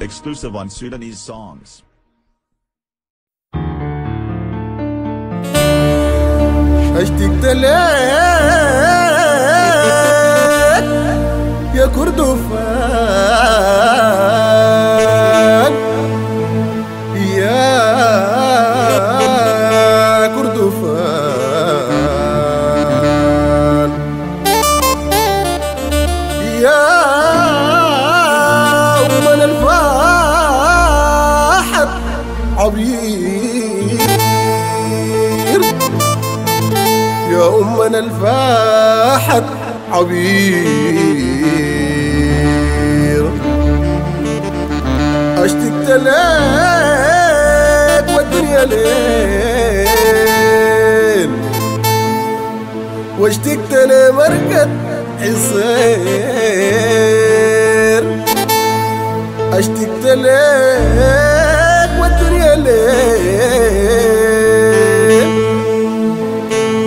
Exclusive on Sudanese songs. اشتقت لك يا كردفان يا كردفان يا عبير يا أمنا الفاحت عبير اشتقت لك والدنيا ليل. واشتقت لمرقد حصير اشتقت لك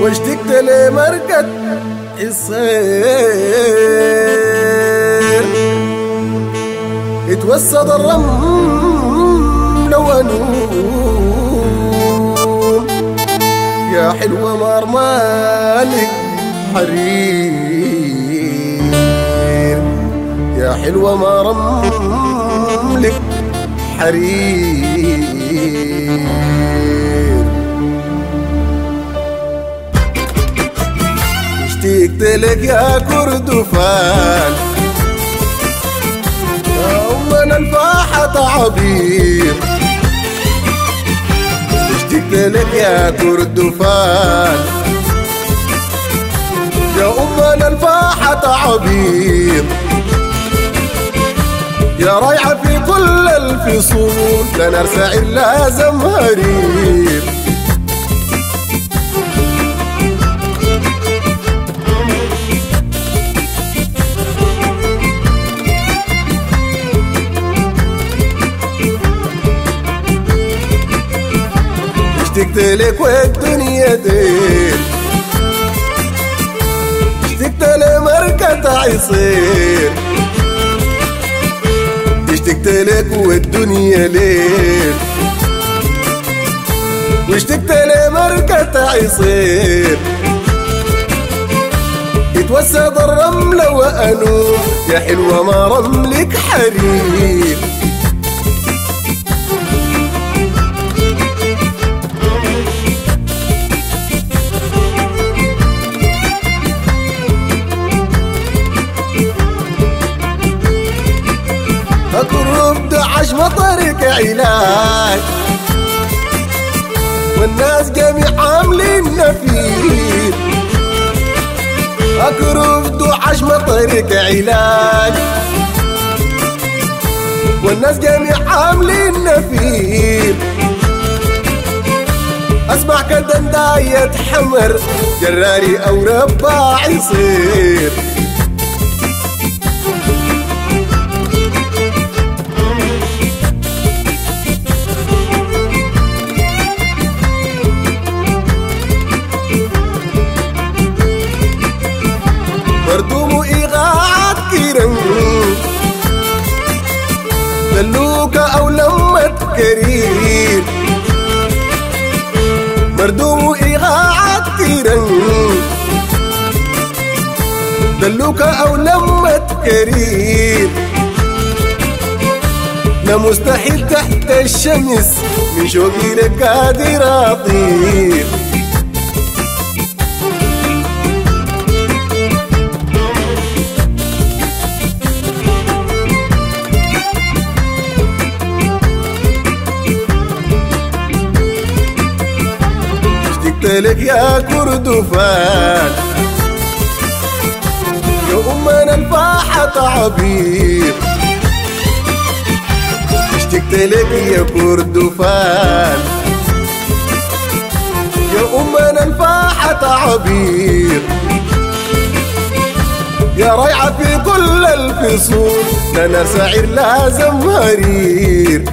واشتقت لمرقد الصير اتوسد الرمل ونوم يا حلوة مار مالك حرير. يا حلوة ما رملك حرير. لك يا كردفان. أمنا الفاحة عبير اشتقت لك يا كردفان. يا أمنا الفاحة عبير يا رايعة في كل الفصول لنا سعير لازم هرير اشتقت لك والدنيا دين اشتقت لمركة عصير اشتقت لك والدنيا ليل واشتقت لمركة عصير اتوسد الرمل وانوم يا حلوة ما رملك حرير. اقرب دعش مطرك علاج. والناس جميع عاملين نفير اقرب دعش مطرك علاج. والناس جميع عاملين نفير اسمع كدن داية حمر جراري أو رباع يصير. كرير مردوم إيغاعات كيرن دلوكا أو لمة كرير لا مستحيل تحت الشمس من شوقي لك قادر أطير لك يا كردفان يا أمنا الفاحة عبير اشتقت لك يا كردفان يا أمنا الفاحة عبير يا رايعة في كل الفصول. لنا سعير لازم هرير.